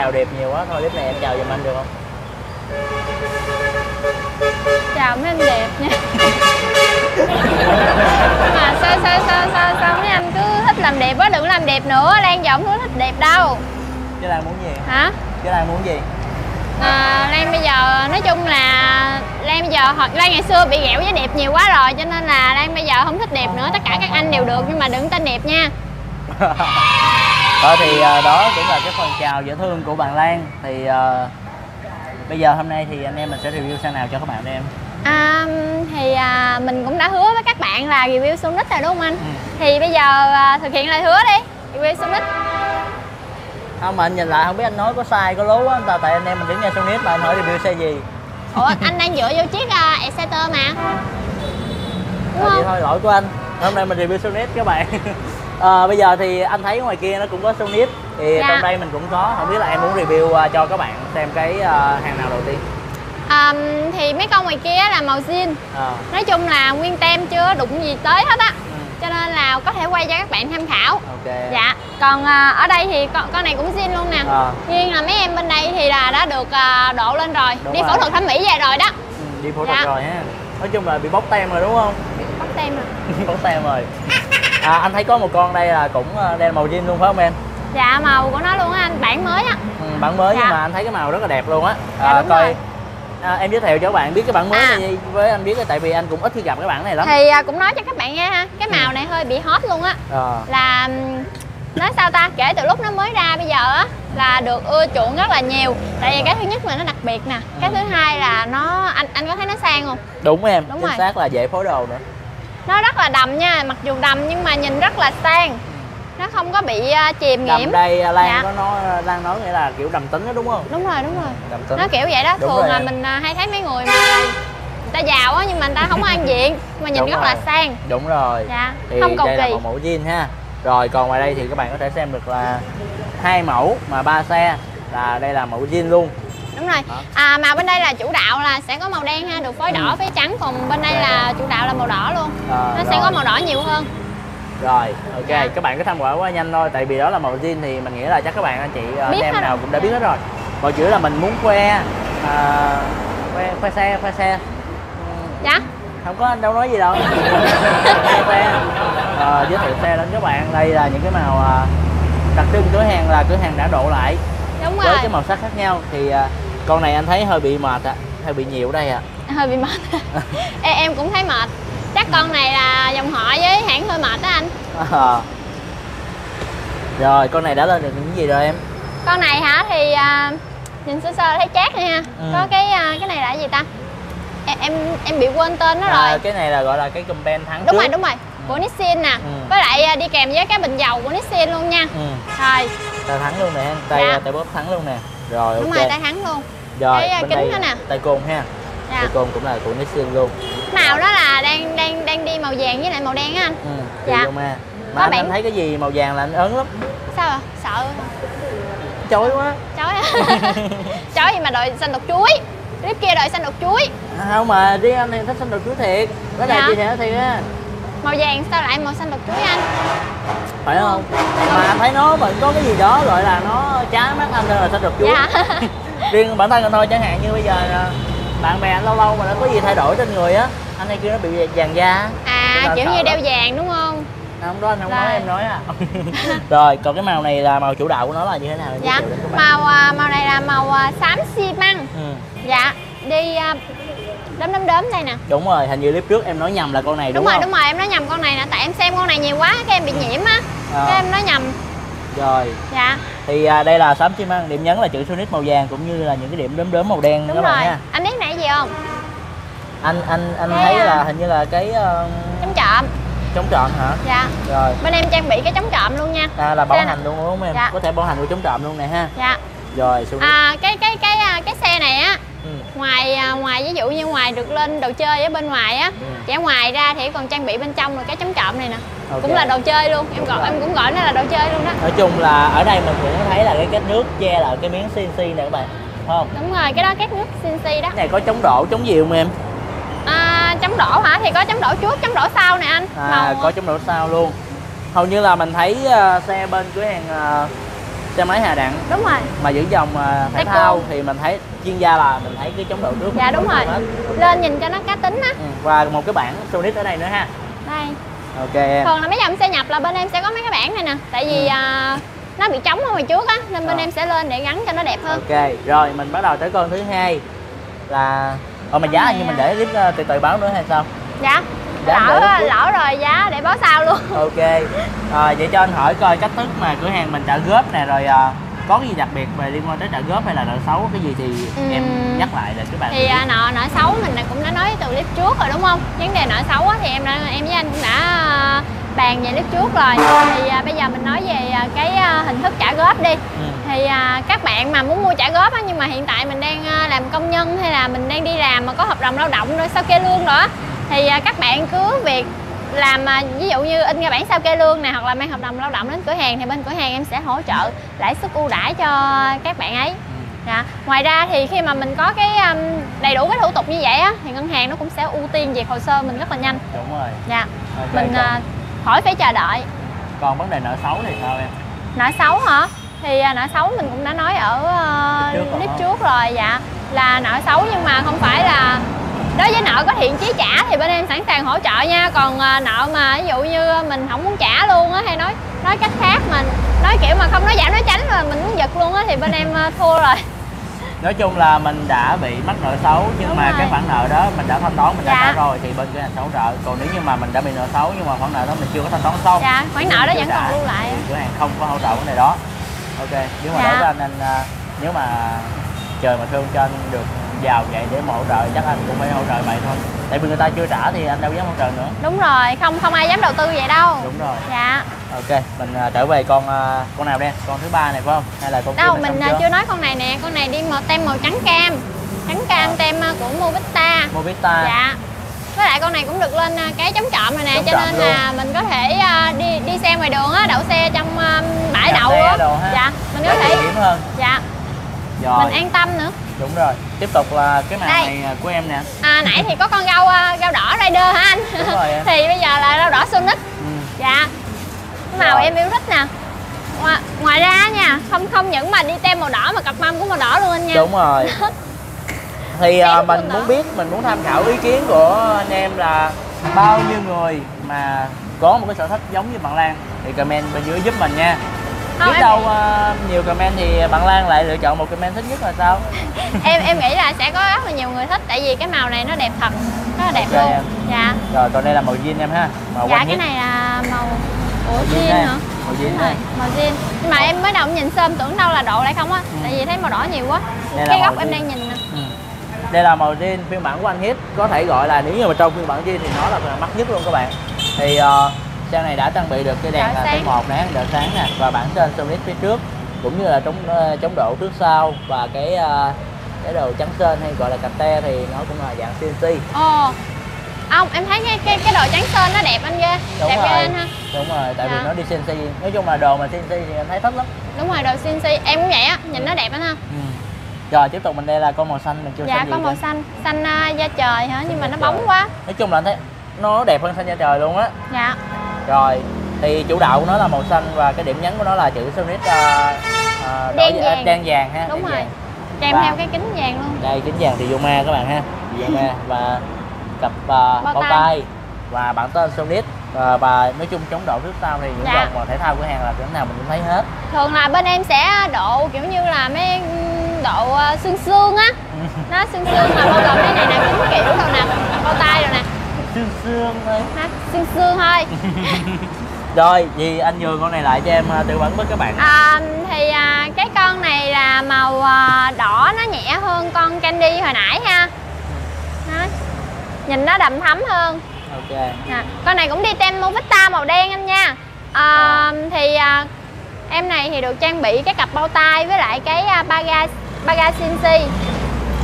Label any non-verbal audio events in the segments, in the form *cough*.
chào đẹp nhiều quá thôi clip này em chào giùm anh được không? Chào mấy anh đẹp nha. Mà sao sao sao sao sao mấy anh cứ thích làm đẹp quá đừng làm đẹp nữa lan giờ không thích đẹp đâu. Chứ Lan muốn gì? Hả? Chứ Lan muốn gì? À, lan bây giờ nói chung là lan bây giờ hồi lan ngày xưa bị ghẹo với đẹp nhiều quá rồi cho nên là lan bây giờ không thích đẹp nữa tất cả các anh đều được nhưng mà đừng tên đẹp nha *laughs* Thôi thì à, đó cũng là cái phần chào dễ thương của bạn Lan. Thì à, bây giờ hôm nay thì anh em mình sẽ review xe nào cho các bạn đây em? À, thì à, mình cũng đã hứa với các bạn là review Sonic rồi đúng không anh? Ừ. thì bây giờ à, thực hiện lời hứa đi. Review Sonic Không mà anh nhìn lại không biết anh nói có sai có lố quá. Ta Tại anh em mình đứng nghe Sonic mà anh hỏi review xe gì? Ủa anh đang dựa vô chiếc uh, Exciter mà. Đúng Thôi vậy không? thôi lỗi của anh. Hôm nay mình review Sonic các bạn *laughs* à, Bây giờ thì anh thấy ngoài kia nó cũng có Sonic Thì Dạ. trong đây mình cũng có Không biết là em muốn review à, cho các bạn xem cái à, hàng nào đầu tiên. À, thì mấy con ngoài kia là màu zin à, nói chung là nguyên tem chưa đụng gì tới hết á. Ừ, cho nên là có thể quay cho các bạn tham khảo. Ok. Dạ còn ở đây thì con, con này cũng zin luôn nè. À, riêng là mấy em bên đây thì là đã được độ lên rồi. Đúng đi rồi. phẫu thuật thẩm mỹ về rồi đó. Ừ, Đi phẫu Dạ. thuật rồi ha. Nói chung là bị bóc tem rồi đúng không? Bắt tem rồi. Bóc tem rồi *laughs* *laughs* à, anh thấy có một con đây là cũng ờ, đen màu jean luôn phải không em? Dạ màu của nó luôn á anh bản mới á. Ừ, bản mới Dạ. nhưng mà anh thấy cái màu rất là đẹp luôn á. À, coi. rồi. à, em giới thiệu cho các bạn biết cái bản mới À. này với anh biết cái tại vì anh cũng ít khi gặp cái bản này lắm. Thì à, cũng nói cho các bạn nghe ha cái màu này hơi bị hot luôn á. Ờ, là nói sao ta kể từ lúc nó mới ra bây giờ á là được ưa chuộng rất là nhiều. Tại vì cái thứ nhất là nó đặc biệt nè cái Ừ. thứ hai là nó anh anh có thấy nó sang không? Đúng em Đúng chính rồi. xác là dễ phối đồ nữa nó rất là đầm nha mặc dù đầm nhưng mà nhìn rất là sang. Nó không có bị à, chìm đầm nghiễm đây à, Lan Dạ. có nói Lan nói nghĩa là kiểu đầm tính đó đúng không? Đúng rồi đúng rồi. Đầm tính. Nó kiểu vậy đó Đúng thường rồi. là mình à, hay thấy mấy người mà người ta giàu á nhưng mà người ta không có ăn diện mà nhìn Đúng rất rồi. là sang. Đúng rồi. Dạ thì không cầu đây là kỳ. một mẫu jean ha. Rồi còn ngoài đây thì các bạn có thể xem được là hai mẫu mà ba xe là đây là mẫu jean luôn rồi. À mà bên đây là chủ đạo là sẽ có màu đen ha được phối đỏ Ừ. với trắng còn bên đây Ok. là chủ đạo là màu đỏ luôn. À, nó sẽ có màu đỏ nhiều hơn. Rồi, ok, Dạ. các bạn cứ tham khảo quá nhanh thôi Tại vì đó là màu jean thì mình nghĩ là chắc các bạn anh chị ờ, Biết em nào rồi. cũng đã biết hết rồi. Còn chữ là mình muốn khoe à, khoe, khoe xe, khoe xe. Ừ, dạ. Không có anh đâu nói gì đâu. *laughs* Khoe xe. Ờ, Giới thiệu xe đến các bạn. Đây là những cái màu à, đặc trưng cửa hàng là cửa hàng đã độ lại. Đúng Với rồi. cái màu sắc khác nhau Thì à, con này anh thấy hơi bị mệt ạ Hơi bị nhiều đây ạ. *laughs* Hơi bị mệt. *laughs* Em, em cũng thấy mệt. Chắc con này là dòng họ với hãng hơi mệt đó anh. À. Rồi, con này đã lên được những gì rồi em? con này hả? Thì à, nhìn sơ sơ thấy chát này ha Ừ. có cái à, cái này là gì ta? Em em, em bị quên tên nó À, rồi. cái này là gọi là cái campaign tháng đúng trước. rồi đúng rồi. Của Nissin nè. Ừ. với lại à, đi kèm với cái bình dầu của Nissin luôn nha. Ừ. rồi. Tay thắng luôn nè tay Dạ. tay bóp thắng luôn nè rồi đúng ok. rồi tay thắng luôn. Rồi cái, à, bên kính đây nữa nè. tay côn ha. Dạ. tay côn cũng là của Nissin luôn. Màu đó là đang đang đang đi màu vàng với lại màu đen á anh. Ừ Dạ. dạ. mà mà anh, bạn- anh thấy cái gì màu vàng là anh ớn lắm. Sao à sợ. Chói quá. Chói á. *laughs* Chói gì mà đội xanh độc chuối. Clip kia đội xanh độc chuối. À, không mà riêng anh thì thích xanh độc chuối thiệt. Cái này Dạ. chia sẻ thiệt á. Màu vàng sao lại màu xanh độc chuối anh phải không? Mà anh thấy nó vẫn có cái gì đó gọi là nó chá mắt anh hơn là xanh độc chuối dạ. *laughs* Riêng bản thân anh thôi chẳng hạn như bây giờ à, bạn bè anh lâu lâu mà nó có gì thay đổi trên người á anh hay kêu nó bị vàng da. À kiểu như đeo vàng đúng không? À, không đó anh không Rồi. nói em nói à. *laughs* *laughs* Rồi còn cái màu này là màu chủ đạo của nó là như thế nào? Dạ. màu à, màu này là màu à, xám xi măng. Ừ. dạ. Đi đấm đấm đấm đây nè. Đúng rồi hình như clip trước em nói nhầm là con này đúng, đúng, rồi không? đúng rồi em nói nhầm con này nè tại em xem con này nhiều quá cái em bị nhiễm á. À. cái em nói nhầm. Rồi. Dạ. Thì à, đây là xám xi măng điểm nhấn là chữ Sonic màu vàng cũng như là những cái điểm đốm đốm màu đen đúng các rồi. bạn nha. Anh biết này gì không? Anh anh anh Cái, thấy à, là hình như là cái uh, chống trộm. chống trộm hả? Dạ. Rồi. Bên em trang bị cái chống trộm luôn nha. À, là bảo nè. hành luôn đúng không em? Dạ. có thể bảo hành của chống trộm luôn này ha. Dạ. Rồi Sonic à cái cái cái à, cái xe này á ừ. ngoài à, ngoài ví dụ như ngoài được lên đồ chơi ở bên ngoài á Ừ. ngoài ra thì còn trang bị bên trong là cái chống trộm này nè Ok. cũng là đồ chơi luôn em gọi rồi. em cũng gọi nó là đồ chơi luôn đó nói chung là ở đây mình cũng thấy là cái kết nước che lại cái miếng CNC này các bạn không đúng rồi cái đó két nước CNC đó cái này có chống độ chống gì không em à, chống đổ hả thì có chống đổ trước chống đổ sau nè anh à, Màu- có chống độ sau luôn hầu như là mình thấy ờ, xe bên cửa hàng ờ, xe máy hạ đẳng đúng rồi. Mà giữ dòng à, thể thao thì mình thấy chuyên gia là mình thấy cái chống độ trước dạ đúng rồi. hết. lên nhìn cho nó cá tính á. Ừ, và một cái bảng Sonic ở đây nữa ha. Đây. Ok em. Thường là mấy dòng xe nhập là bên em sẽ có mấy cái bảng này nè. Tại vì Ừ. à, nó bị trống ở ngoài trước á nên bên Ờ. em sẽ lên để gắn cho nó đẹp hơn. Ok rồi mình bắt đầu tới con thứ hai là Ồ mà giá này như mình à. để clip ờ, từ từ báo nữa hay sao? Dạ lỡ lỡ rồi giá để báo sau luôn. *laughs* Ok à, vậy cho anh hỏi coi cách thức mà cửa hàng mình trả góp nè rồi à, có cái gì đặc biệt về liên quan tới trả góp hay là nợ xấu cái gì thì em Ừm. nhắc lại để các bạn thì à, nợ nợ xấu mình cũng đã nói từ clip trước rồi đúng không? Vấn đề nợ xấu á, thì em đã em với anh cũng đã à, bàn về clip trước rồi. Thì à, bây giờ mình nói về à, cái à, hình thức trả góp đi. Ừ. thì à, các bạn mà muốn mua trả góp á, nhưng mà hiện tại mình đang à, làm công nhân hay là mình đang đi làm mà có hợp đồng lao động rồi sao kê lương rồi á thì à, các bạn cứ việc làm à, ví dụ như in ra bản sao kê lương này hoặc là mang hợp đồng lao động đến cửa hàng thì bên cửa hàng em sẽ hỗ trợ lãi suất ưu đãi cho các bạn ấy ừ. Dạ. Ngoài ra thì khi mà mình có cái um, đầy đủ cái thủ tục như vậy á thì ngân hàng nó cũng sẽ ưu tiên việc hồ sơ mình rất là nhanh. đúng rồi Dạ. Ok, Mình còn, à, khỏi phải chờ đợi. còn vấn đề nợ xấu thì sao em Nợ xấu hả? Thì nợ xấu mình cũng đã nói ở uh, Clip trước trước rồi dạ. Là nợ xấu nhưng mà không phải là đối với nợ có thiện chí trả thì bên em sẵn sàng hỗ trợ nha còn à, nợ mà ví dụ như mình không muốn trả luôn á hay nói nói cách khác mình nói kiểu mà không nói giảm nói tránh mà mình muốn giật luôn á thì bên em à, thua rồi *laughs* nói chung là mình đã bị mắc nợ xấu nhưng Đúng mà rồi. cái khoản nợ đó mình đã thanh toán mình đã Dạ. trả rồi thì bên cửa hàng sẽ hỗ trợ còn nếu như mà mình đã bị nợ xấu nhưng mà khoản nợ đó mình chưa có thanh toán xong dạ khoản nợ đó vẫn trả, còn lưu lại thì cửa hàng không có hỗ trợ vấn đề đó ok nếu mà Dạ. đối với anh anh à, nếu mà trời mà thương cho anh được giàu vậy để mà hỗ trợ chắc anh cũng phải hỗ trợ vậy thôi. Tại vì người ta chưa trả thì anh đâu dám hỗ trợ nữa. Đúng rồi không không ai dám đầu tư vậy đâu. Đúng rồi. Dạ. Ok mình à, trở về con à, con nào đây? Con thứ ba này phải không? Hay là con đâu mình à, chưa? chưa nói con này nè. Con này đi màu tem màu trắng cam. Trắng cam À. tem của Movista. Movista. Dạ. Với lại con này cũng được lên cái chống trộm rồi nè Chống cho nên luôn. là mình có thể đi đi xe ngoài đường á đậu xe trong bãi Đạp đậu á. dạ mình có thể hơn. Dạ rồi. Mình an tâm nữa. Đúng rồi. Tiếp tục là cái màu Đây. này à, của em nè. À nãy thì có con rau à, rau đỏ rider hả anh? Đúng rồi em. *laughs* thì bây giờ là rau đỏ Sonic. Ừ. dạ. Cái màu Rồi. em yêu thích nè. Ngoài, ngoài ra nha không không những mà đi tem màu đỏ mà cặp mâm cũng màu đỏ luôn anh nha. Đúng rồi. *laughs* Thì Xém mình muốn hả? biết mình muốn tham khảo ý kiến của anh em là bao nhiêu người mà có một cái sở thích giống như bạn Lan. Thì comment bên dưới giúp mình nha biết em đâu à, nhiều comment thì bạn Lan lại lựa chọn một comment thích nhất là sao? *laughs* Em em nghĩ là sẽ có rất là nhiều người thích tại vì cái màu này nó đẹp thật rất là đẹp Ok luôn. em. dạ. Rồi còn đây là màu jean em ha. Màu dạ cái nhất. này là màu của Màu jean jean hả Màu jean rồi, màu jean. Nhưng mà em mới đầu em nhìn sơm tưởng đâu là độ lại không á Ừ. tại vì thấy màu đỏ nhiều quá. Đây cái góc em jean. đang nhìn nè. Ừ. Đây là màu jean phiên bản của anh Hit có thể gọi là nếu như mà trong phiên bản jean thì nó là mắc nhất luôn các bạn. Thì uh, xe này đã trang bị được cái đèn sáng. T1 nè đèn sáng nè và bản tên Sonic phía trước cũng như là chống ờ, chống độ trước sau và cái ờ, cái đồ trắng sên hay gọi là cạch te thì nó cũng là dạng CNC ồ. Ông em thấy cái cái cái đồ trắng sơn nó đẹp anh ghê. Đúng đẹp ghê rồi. anh ha. Đúng rồi tại Dạ. vì nó đi CNC nói chung là đồ mà CNC thì em thấy thích lắm. Đúng rồi đồ CNC em cũng vậy á nhìn nó đẹp anh ha. Ừ. rồi tiếp tục mình đây là con màu xanh mình chưa dạ xem gì có màu xanh. Xanh à, da trời hả? Nhưng mà nó trời. bóng quá. Nói chung là anh thấy nó đẹp hơn xanh da trời luôn á. Dạ Rồi, thì chủ đạo của nó là màu xanh và cái điểm nhấn của nó là chữ Sonic uh, uh, Đen vàng. đen vàng ha. đúng đen rồi vàng. kèm Và- theo cái kính vàng luôn Đây kính vàng thì Yoma các bạn ha. Yoma và cặp uh, Bao bao, tay. và bản tên Sonic và, và nói chung chống độ trước sau thì những Dạ. dòng mà thể thao của hàng là cái nào mình cũng thấy hết. thường là bên em sẽ độ kiểu như là mấy độ à, xương xương á nó xương xương mà bao gồm cái này nè kính kiểu đâu nè bao tay rồi nè Sương sương thôi. ha, xương xương thôi Rồi, vì anh nhường con này lại cho em uh, tư vấn với các bạn. à, thì à, cái con này là màu à, đỏ nó nhẹ hơn con candy hồi nãy ha đó. nhìn nó đậm thấm hơn Ok. Nè, con này cũng đi tem Movista màu đen anh nha à, thì à, em này thì được trang bị cái cặp bao tay với lại cái à, baga baga CNC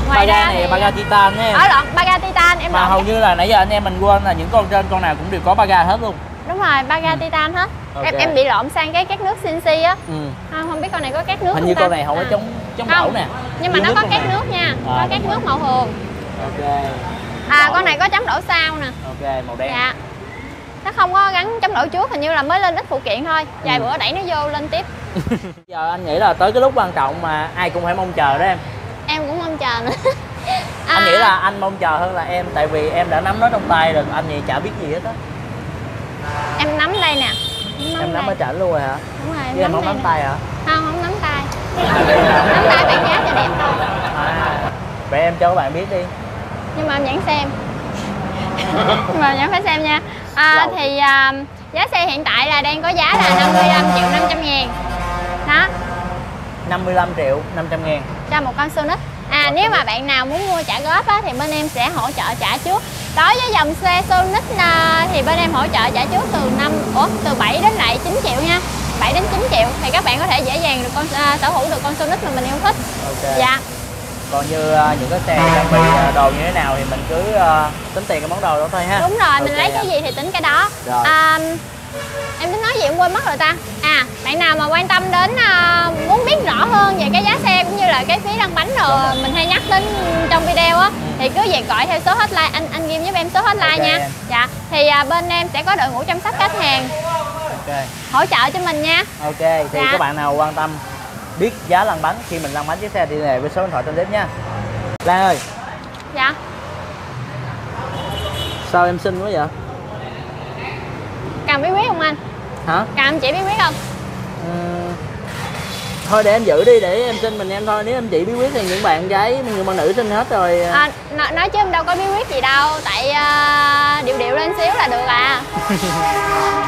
ngoài Baga ra này thì baga titan nha ở lộn baga titan em Mà lộn hầu như là nãy giờ anh em mình quên là những con trên con nào cũng đều có baga hết luôn. đúng rồi baga Ừ. titan hết Ok. em em bị lộn sang cái két nước CNC á Ừ. không, không biết con này có két nước Hình như ta? con này không có À. chống chống Không, nè. nhưng mà nó có này. nước nha À, có rồi. nước màu hường Ok. à con này có chấm đổ sau nè Ok, màu đen. dạ nó không có gắn chấm đổ trước hình như là mới lên ít phụ kiện thôi vài Ừ. bữa đẩy nó vô lên tiếp *laughs* giờ anh nghĩ là tới cái lúc quan trọng mà ai cũng phải mong chờ đó em mong chờ nữa. Anh À, nghĩ là anh mong chờ hơn là em tại vì em đã nắm nó trong tay rồi anh thì chả biết gì hết á. Em nắm đây nè. Em nắm ở trển luôn rồi hả? Đúng rồi chứ em không đây nắm nè. tay hả? Không không nắm tay. Nắm tay bạn giá cho đẹp thôi. À, vậy em cho các bạn biết đi. Nhưng mà em vẫn xem. Nhưng mà em vẫn phải xem nha. À, thì à, giá xe hiện tại là đang có giá là 55 triệu 500 ngàn. Đó. 55 triệu 500 ngàn. Cho một con Sonic à nếu mà bạn nào muốn mua trả góp á, thì bên em sẽ hỗ trợ trả trước. Đối với dòng xe Sonic à, thì bên em hỗ trợ trả trước từ 5 ủa, từ 7 đến lại 9 triệu nha. 7 đến 9 triệu thì các bạn có thể dễ dàng được con à, sở hữu được con Sonic mà mình yêu thích. Ok. Dạ. Còn như à, những cái xe trang bị đồ như thế nào thì mình cứ tính tiền cái món đồ đó thôi ha. Đúng rồi mình Ok lấy cái gì thì tính cái đó. Rồi. à, em tính nói gì em quên mất rồi ta bạn nào mà quan tâm đến à, muốn biết rõ hơn về cái giá xe cũng như là cái phí lăn bánh rồi mình hay nhắc đến trong video á thì cứ việc gọi theo số hotline anh anh ghim giúp em số hotline Ok. nha. Em. dạ thì à, bên em sẽ có đội ngũ chăm sóc khách hàng. Ok. Hỗ trợ cho mình nha. Ok thì Dạ. các bạn nào quan tâm biết giá lăn bánh khi mình lăn bánh chiếc xe thì hệ với số điện thoại trên clip nha. Lan ơi. Dạ. Sao em xinh quá vậy? Cần bí quyết không anh? Hả? Cần chị bí quyết không Ừm, thôi để em giữ đi để em xin mình em thôi. Nếu em chỉ bí quyết thì những bạn gái những bạn nữ xin hết rồi. À, nói, nói chứ em đâu có bí quyết gì đâu. Tại à, điệu điệu lên xíu là được à. *laughs*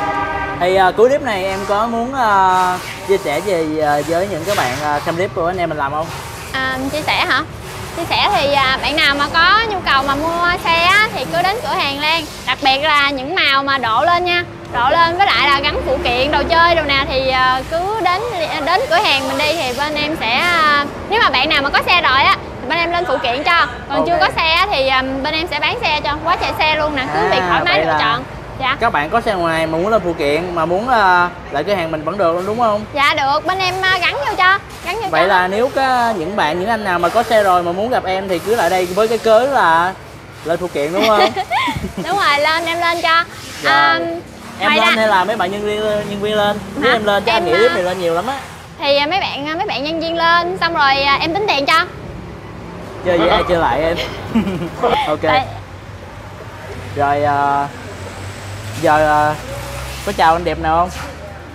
Thì à, cuối clip này em có muốn à, chia sẻ gì à, với những các bạn à, xem clip của anh em mình làm không? À, chia sẻ hả? Chia sẻ thì à, bạn nào mà có nhu cầu mà mua xe á, thì cứ đến cửa hàng Lan Đặc biệt là những màu mà độ lên nha Độ lên với lại là gắn phụ kiện, đồ chơi đồ nào thì à, cứ đến đến cửa hàng mình đi thì bên em sẽ à, Nếu mà bạn nào mà có xe rồi á thì bên em lên phụ kiện cho. Còn Ok. chưa có xe thì à, bên em sẽ bán xe cho, quá trời xe luôn nè, cứ À, việc thoải mái lựa là- chọn. Dạ. các bạn có xe ngoài mà muốn lên phụ kiện mà muốn à, lại cửa hàng mình vẫn được luôn đúng không? Dạ được, bên em gắn vô cho Gắn vô vậy cho. là nếu có những bạn những anh nào mà có xe rồi mà muốn gặp em thì cứ lại đây với cái cớ là lên phụ kiện đúng không? *laughs* Đúng rồi, lên em lên cho. Rồi. à, em ngoài lên ra- hay là mấy bạn nhân viên nhân viên lên? Nếu Hả? em lên chứ anh Em, nghĩ à, này lên nhiều lắm á. Thì à, mấy bạn mấy bạn nhân viên lên xong rồi à, em tính tiền cho. Chơi với ai chơi lại em. *laughs* Ok. Tại- rồi à, giờ à, có chào anh đẹp nào không?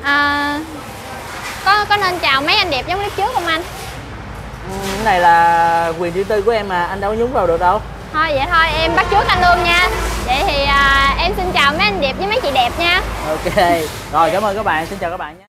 À, có có nên chào mấy anh đẹp giống lúc trước không anh? Ừ, cái này là quyền riêng tư của em mà anh đâu có nhúng vào được đâu. Thôi vậy thôi em bắt trước anh luôn nha vậy thì à, em xin chào mấy anh đẹp với mấy chị đẹp nha. Ok. Rồi cảm ơn các bạn. Xin chào các bạn nhé.